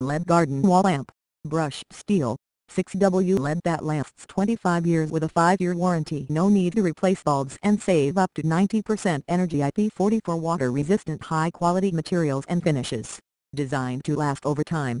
LED garden wall lamp, brushed steel, 6W LED that lasts 25 years with a 5-year warranty. No need to replace bulbs and save up to 90% energy IP44 water-resistant high-quality materials and finishes, designed to last over time.